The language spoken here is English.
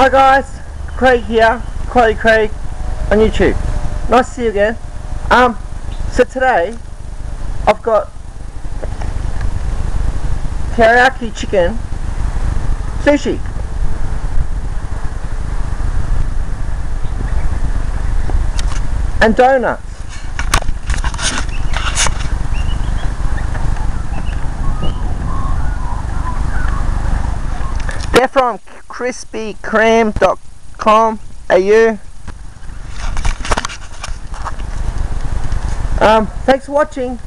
Hi guys, Craig here, Craig Craig on YouTube. Nice to see you again. Um, so today I've got teriyaki chicken sushi. And donuts. They're from krispykreme.com au. Um, thanks for watching.